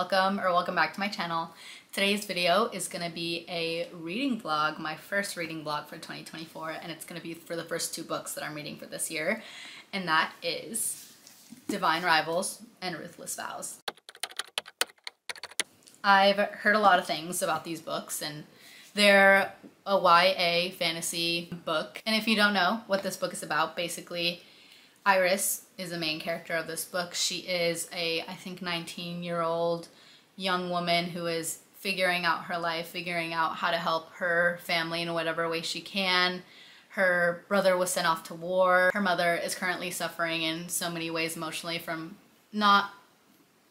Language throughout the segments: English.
welcome or welcome back to my channel. Today's video is going to be a reading vlog, my first reading vlog for 2024 and it's going to be for the first two books that I'm reading for this year and that is Divine Rivals and Ruthless Vows. I've heard a lot of things about these books and they're a YA fantasy book and if you don't know what this book is about, basically Iris is the main character of this book. She is a, I think, 19 year old young woman who is figuring out her life, figuring out how to help her family in whatever way she can. Her brother was sent off to war. Her mother is currently suffering in so many ways emotionally from not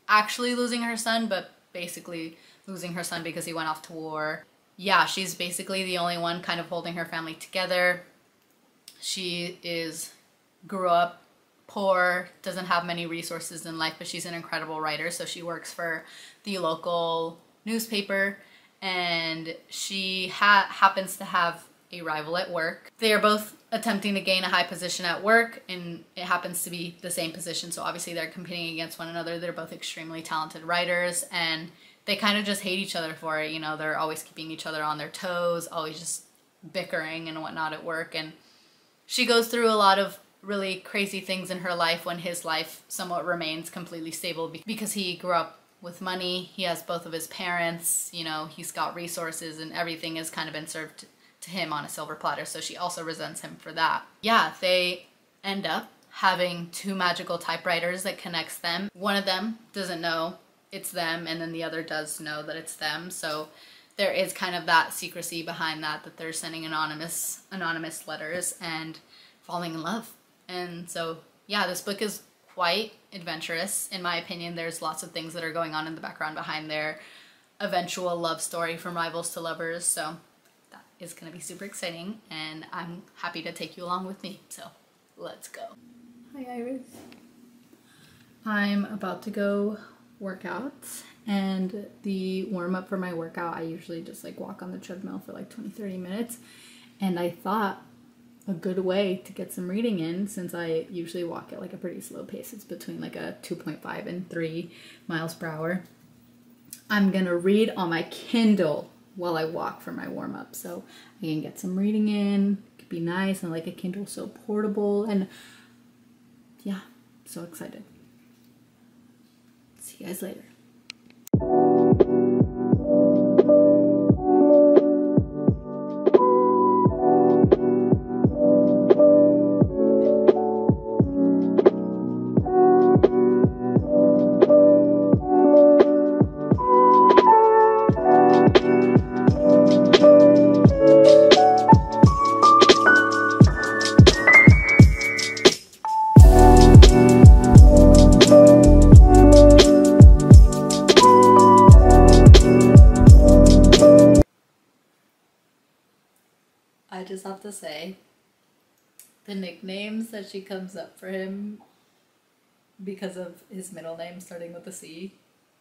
actually losing her son, but basically losing her son because he went off to war. Yeah, she's basically the only one kind of holding her family together. She is grew up poor, doesn't have many resources in life, but she's an incredible writer. So she works for the local newspaper and she ha happens to have a rival at work. They are both attempting to gain a high position at work and it happens to be the same position. So obviously they're competing against one another. They're both extremely talented writers and they kind of just hate each other for it. You know, they're always keeping each other on their toes, always just bickering and whatnot at work. And she goes through a lot of really crazy things in her life when his life somewhat remains completely stable because he grew up with money. He has both of his parents, you know, he's got resources and everything has kind of been served to him on a silver platter. So she also resents him for that. Yeah, they end up having two magical typewriters that connects them. One of them doesn't know it's them and then the other does know that it's them. So there is kind of that secrecy behind that that they're sending anonymous anonymous letters and falling in love and so, yeah, this book is quite adventurous. In my opinion, there's lots of things that are going on in the background behind their eventual love story from rivals to lovers. So that is going to be super exciting and I'm happy to take you along with me. So let's go. Hi Iris. I'm about to go work out and the warm up for my workout I usually just like walk on the treadmill for like 20 30 minutes and I thought a good way to get some reading in since I usually walk at like a pretty slow pace. It's between like a 2.5 and 3 miles per hour. I'm gonna read on my Kindle while I walk for my warm up. So I can get some reading in, It could be nice, and like a Kindle so portable and yeah, so excited. See you guys later. Nicknames that she comes up for him because of his middle name starting with a C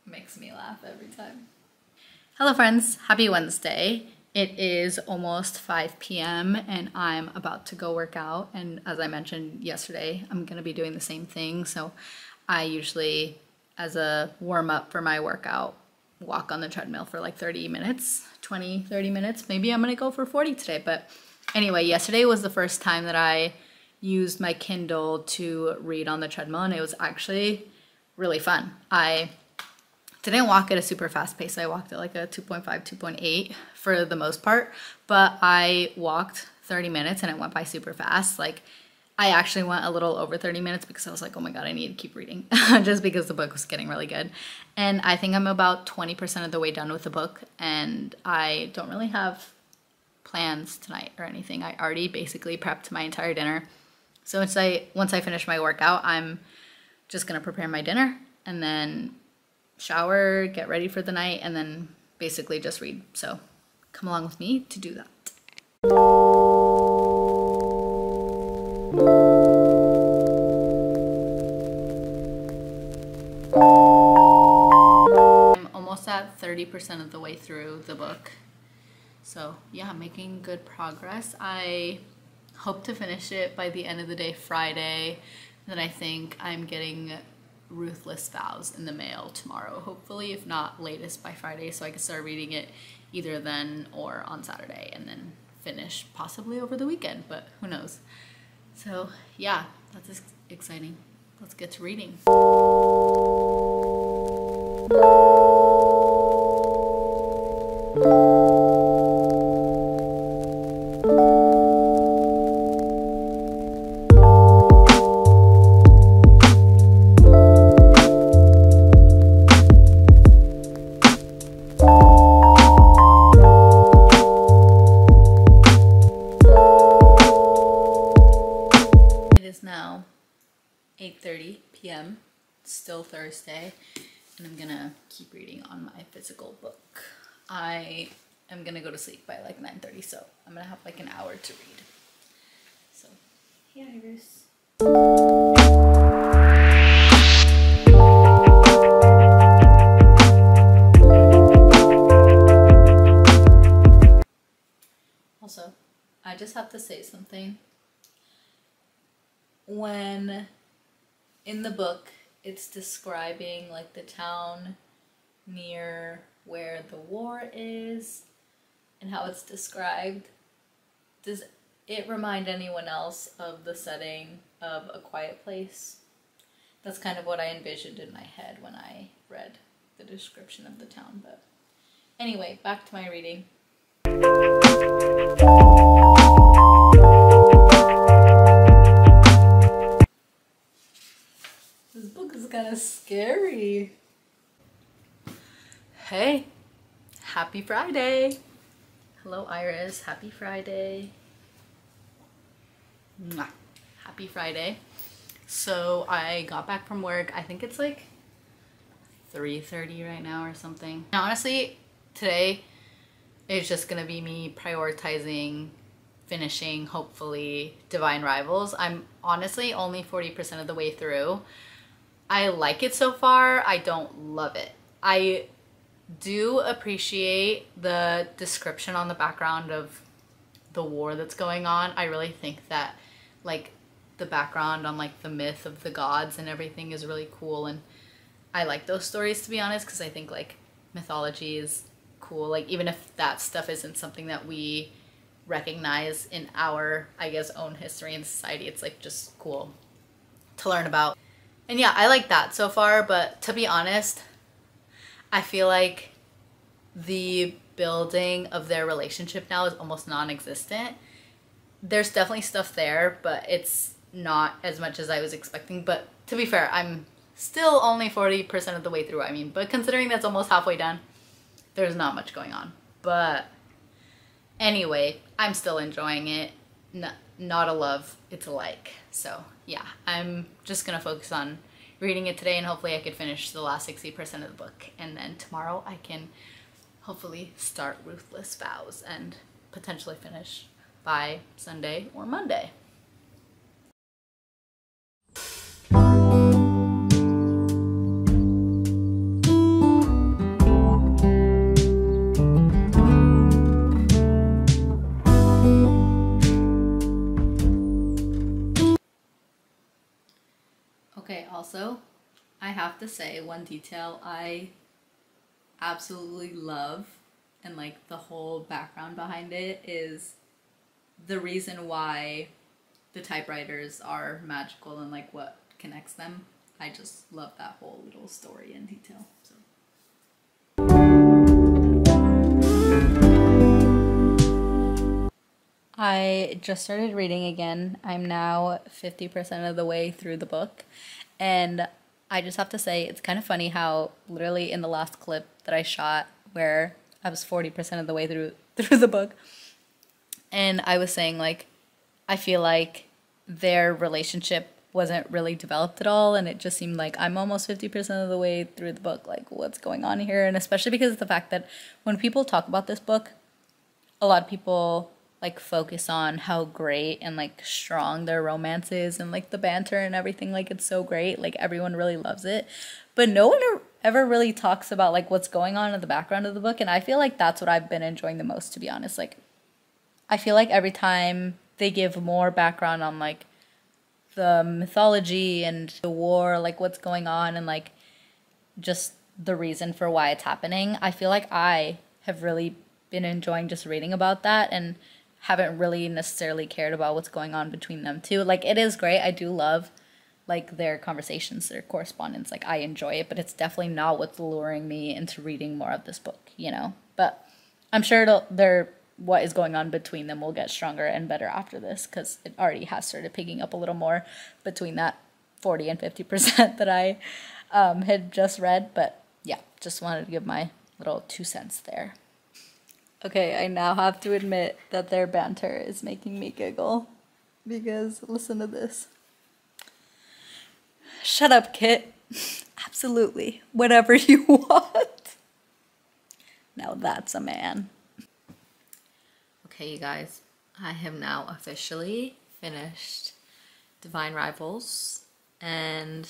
makes me laugh every time. Hello friends, happy Wednesday. It is almost 5 p.m. and I'm about to go work out. And as I mentioned yesterday, I'm gonna be doing the same thing. So I usually, as a warm up for my workout, walk on the treadmill for like 30 minutes, 20, 30 minutes. Maybe I'm gonna go for 40 today. But anyway, yesterday was the first time that I used my Kindle to read on the treadmill and it was actually really fun. I didn't walk at a super fast pace. I walked at like a 2.5, 2.8 for the most part, but I walked 30 minutes and it went by super fast. Like I actually went a little over 30 minutes because I was like, oh my God, I need to keep reading just because the book was getting really good. And I think I'm about 20% of the way done with the book and I don't really have plans tonight or anything. I already basically prepped my entire dinner. So once I, once I finish my workout, I'm just gonna prepare my dinner and then shower, get ready for the night, and then basically just read. So come along with me to do that. I'm almost at 30% of the way through the book. So yeah, making good progress. I hope to finish it by the end of the day Friday. Then I think I'm getting Ruthless Vows in the mail tomorrow, hopefully, if not latest by Friday, so I can start reading it either then or on Saturday and then finish possibly over the weekend, but who knows. So, yeah, that's exciting. Let's get to reading. Still Thursday and I'm gonna keep reading on my physical book. I am gonna go to sleep by like 9.30 so I'm gonna have like an hour to read. So, hey Iris. Also, I just have to say something when in the book it's describing like the town near where the war is and how it's described. Does it remind anyone else of the setting of a quiet place? That's kind of what i envisioned in my head when i read the description of the town but anyway back to my reading Hey, happy Friday. Hello, Iris. Happy Friday. Mwah. Happy Friday. So I got back from work. I think it's like 3.30 right now or something. Now, honestly, today is just gonna be me prioritizing finishing, hopefully, Divine Rivals. I'm honestly only 40% of the way through. I like it so far. I don't love it. I do appreciate the description on the background of the war that's going on. I really think that like the background on like the myth of the gods and everything is really cool and I like those stories to be honest because I think like mythology is cool like even if that stuff isn't something that we recognize in our I guess own history and society it's like just cool to learn about. And yeah, I like that so far, but to be honest, I feel like the building of their relationship now is almost non-existent. There's definitely stuff there, but it's not as much as I was expecting. But to be fair, I'm still only 40% of the way through, I mean, but considering that's almost halfway done, there's not much going on. But anyway, I'm still enjoying it. No, not a love, it's a like. So yeah, I'm just gonna focus on reading it today and hopefully I could finish the last 60% of the book. And then tomorrow I can hopefully start Ruthless Vows and potentially finish by Sunday or Monday. To say one detail I absolutely love and like the whole background behind it is the reason why the typewriters are magical and like what connects them. I just love that whole little story and detail. So. I just started reading again. I'm now 50% of the way through the book and I just have to say, it's kind of funny how literally in the last clip that I shot, where I was 40% of the way through through the book, and I was saying like, I feel like their relationship wasn't really developed at all, and it just seemed like I'm almost 50% of the way through the book. Like, what's going on here? And especially because of the fact that when people talk about this book, a lot of people like focus on how great and like strong their romance is and like the banter and everything like it's so great like everyone really loves it but no one ever really talks about like what's going on in the background of the book and i feel like that's what i've been enjoying the most to be honest like i feel like every time they give more background on like the mythology and the war, like what's going on, and like just the reason for why it's happening. I feel like I have really been enjoying just reading about that and haven't really necessarily cared about what's going on between them too. Like it is great. I do love like their conversations, their correspondence. Like I enjoy it, but it's definitely not what's luring me into reading more of this book, you know. But I'm sure they're what is going on between them will get stronger and better after this because it already has started picking up a little more between that 40 and 50% that I um, had just read. But yeah, just wanted to give my little two cents there. Okay, I now have to admit that their banter is making me giggle because listen to this. Shut up, Kitt. Absolutely. Whatever you want. Now that's a man. Okay, you guys, I have now officially finished Divine Rivals and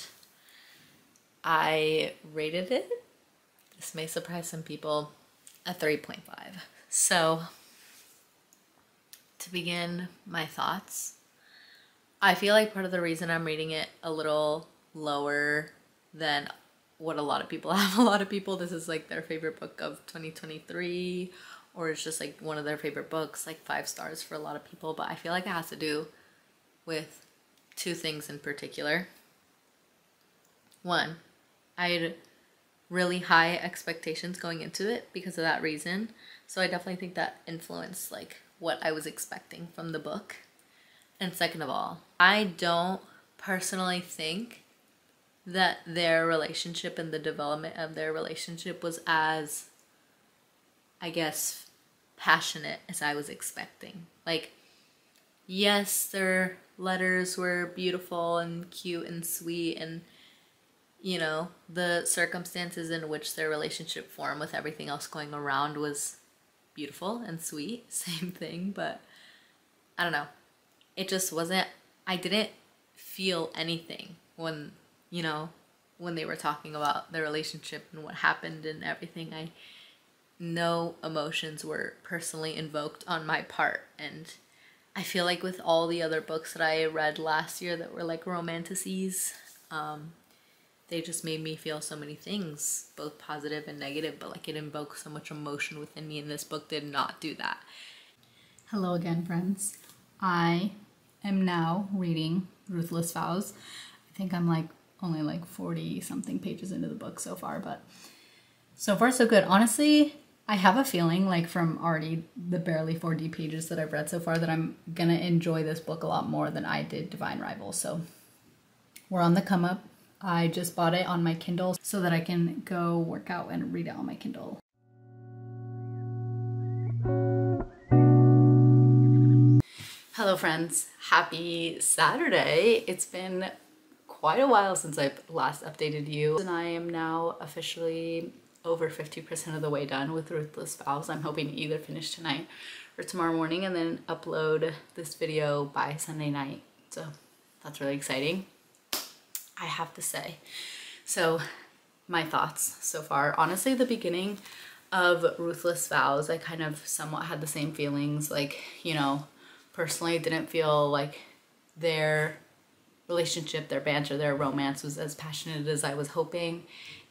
I rated it. This may surprise some people a 3.5. So, to begin my thoughts, I feel like part of the reason I'm reading it a little lower than what a lot of people have. A lot of people, this is like their favorite book of 2023 or it's just like one of their favorite books, like five stars for a lot of people. But I feel like it has to do with two things in particular. One, I really high expectations going into it because of that reason. So I definitely think that influenced like what I was expecting from the book. And second of all, I don't personally think that their relationship and the development of their relationship was as I guess, passionate as I was expecting. Like, yes, their letters were beautiful and cute and sweet, and you know, the circumstances in which their relationship formed with everything else going around was beautiful and sweet. Same thing, but I don't know. It just wasn't, I didn't feel anything when, you know, when they were talking about their relationship and what happened and everything. I, no emotions were personally invoked on my part and I feel like with all the other books that I read last year that were like romantasies, um, they just made me feel so many things, both positive and negative, but like it invoked so much emotion within me, and this book did not do that. Hello again, friends. I am now reading Ruthless Vows. I think I'm like only like 40 something pages into the book so far, but so far so good. Honestly, I have a feeling, like from already the barely 40 pages that I've read so far, that I'm gonna enjoy this book a lot more than I did Divine Rivals. So we're on the come up. I just bought it on my Kindle so that I can go work out and read it on my Kindle. Hello, friends. Happy Saturday. It's been quite a while since I've last updated you, and I am now officially over 50% of the way done with Ruthless Vows. I'm hoping to either finish tonight or tomorrow morning and then upload this video by Sunday night. So that's really exciting. I have to say. So my thoughts so far. Honestly, the beginning of Ruthless Vows, I kind of somewhat had the same feelings. Like, you know, personally didn't feel like their relationship, their banter, their romance was as passionate as I was hoping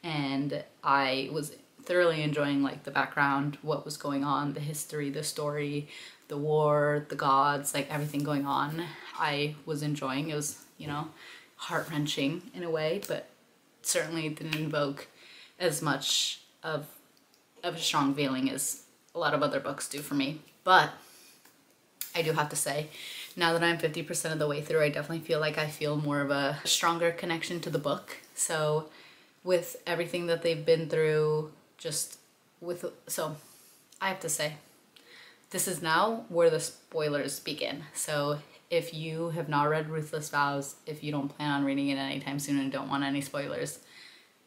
and I was thoroughly enjoying like the background, what was going on, the history, the story, the war, the gods, like everything going on. I was enjoying. It was, you know, heart-wrenching in a way, but certainly didn't invoke as much of of a strong feeling as a lot of other books do for me. But I do have to say, now that I'm 50% of the way through, I definitely feel like I feel more of a stronger connection to the book. So with everything that they've been through, just with, so I have to say, this is now where the spoilers begin. So if you have not read Ruthless Vows, if you don't plan on reading it anytime soon and don't want any spoilers,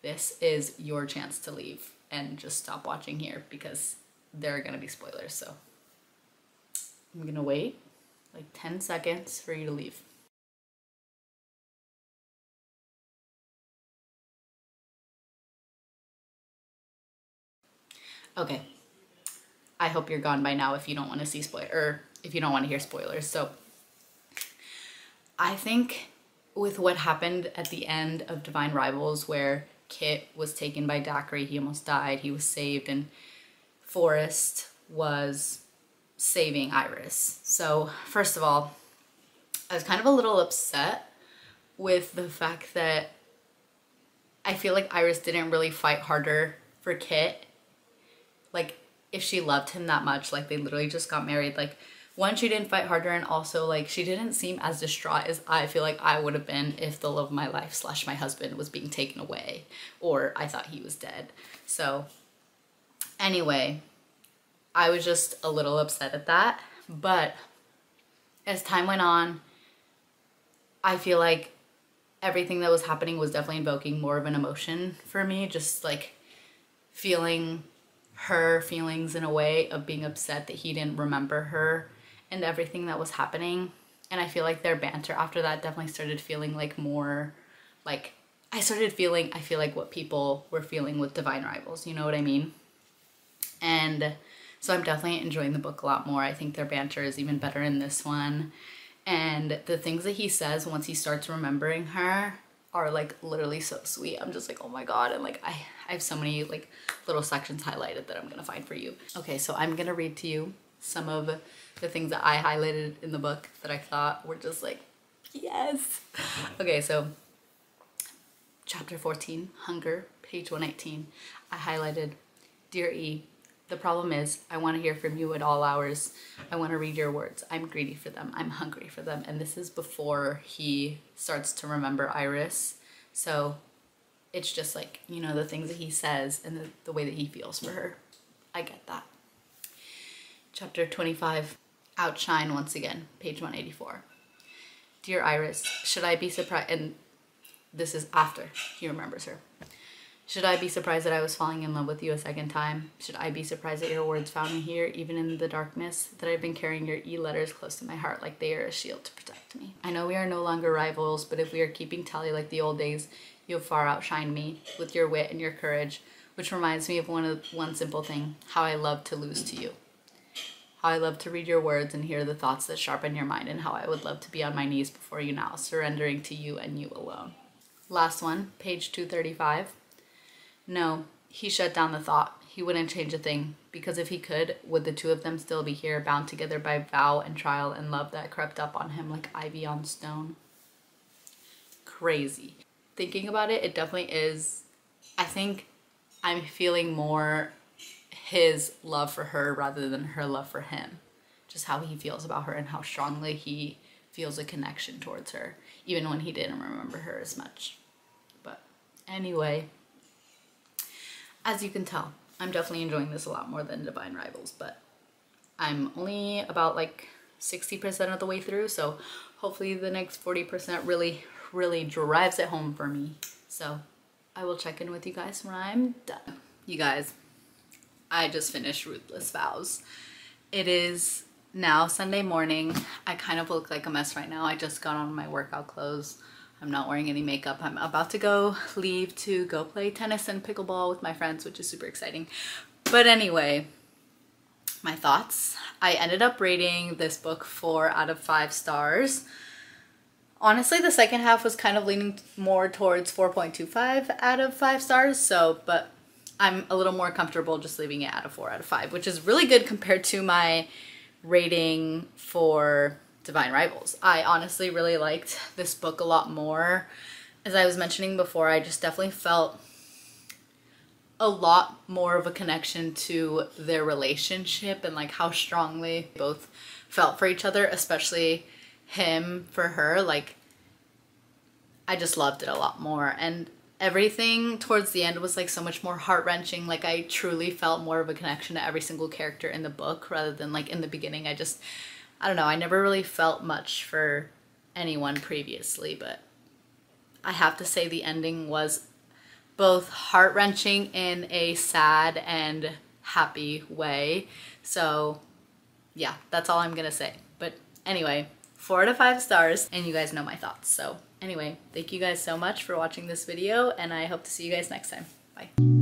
this is your chance to leave and just stop watching here because there are gonna be spoilers. So I'm gonna wait like 10 seconds for you to leave. Okay. I hope you're gone by now if you don't want to see spoiler or if you don't want to hear spoilers. So I think with what happened at the end of Divine Rivals, where Kitt was taken by Dacre, he almost died, he was saved, and Forest was saving Iris. So, first of all, I was kind of a little upset with the fact that I feel like Iris didn't really fight harder for Kitt. Like, if she loved him that much, like, they literally just got married. Like, one, she didn't fight harder, and also, like, she didn't seem as distraught as I feel like I would have been if the love of my life slash my husband was being taken away, or I thought he was dead. So, anyway, I was just a little upset at that. But as time went on, I feel like everything that was happening was definitely invoking more of an emotion for me, just like feeling her feelings in a way of being upset that he didn't remember her and everything that was happening. And I feel like their banter after that definitely started feeling like more like I started feeling I feel like what people were feeling with Divine Rivals, you know what I mean? And so I'm definitely enjoying the book a lot more. I think their banter is even better in this one. And the things that he says once he starts remembering her are like literally so sweet. I'm just like, oh my god. And like I, I have so many like little sections highlighted that I'm gonna find for you. Okay, so I'm gonna read to you some of the things that I highlighted in the book that I thought were just like, yes. Okay, so chapter 14, Hunger, page 118. I highlighted, Dear E, the problem is, I want to hear from you at all hours. I want to read your words. I'm greedy for them. I'm hungry for them. And this is before he starts to remember Iris. So it's just like, you know, the things that he says and the, the way that he feels for her. I get that. Chapter 25, Outshine once again, page 184. Dear Iris, should I be surprised? And this is after he remembers her. Should I be surprised that I was falling in love with you a second time? Should I be surprised that your words found me here, even in the darkness? That I've been carrying your e-letters close to my heart like they are a shield to protect me? I know we are no longer rivals, but if we are keeping tally like the old days, you have far outshine me with your wit and your courage, which reminds me of one, of, one simple thing, how I love to lose to you. How I love to read your words and hear the thoughts that sharpen your mind and how I would love to be on my knees before you now, surrendering to you and you alone. Last one, page 235. No, he shut down the thought. He wouldn't change a thing, because if he could, would the two of them still be here, bound together by vow and trial and love that crept up on him like ivy on stone? Crazy. Thinking about it, it definitely is. I think I'm feeling more his love for her rather than her love for him. Just how he feels about her and how strongly he feels a connection towards her, even when he didn't remember her as much. But anyway, as you can tell, I'm definitely enjoying this a lot more than Divine Rivals, but I'm only about like 60% of the way through, so hopefully the next 40% really, really drives it home for me. So I will check in with you guys when I'm done. You guys, I just finished Ruthless Vows. It is now Sunday morning. I kind of look like a mess right now. I just got on my workout clothes. I'm not wearing any makeup. I'm about to go leave to go play tennis and pickleball with my friends, which is super exciting. But anyway, my thoughts. I ended up rating this book four out of five stars. Honestly, the second half was kind of leaning more towards 4.25 out of five stars. So, but I'm a little more comfortable just leaving it at a four out of five, which is really good compared to my rating for Divine Rivals. I honestly really liked this book a lot more. As I was mentioning before, I just definitely felt a lot more of a connection to their relationship and like how strongly both felt for each other, especially him for her. Like, I just loved it a lot more. And everything towards the end was like so much more heart wrenching. Like, I truly felt more of a connection to every single character in the book rather than like in the beginning. I just I don't know, I never really felt much for anyone previously, but I have to say the ending was both heart-wrenching in a sad and happy way. So yeah, that's all I'm gonna say. But anyway, four of five stars, and you guys know my thoughts. So anyway, thank you guys so much for watching this video, and I hope to see you guys next time. Bye.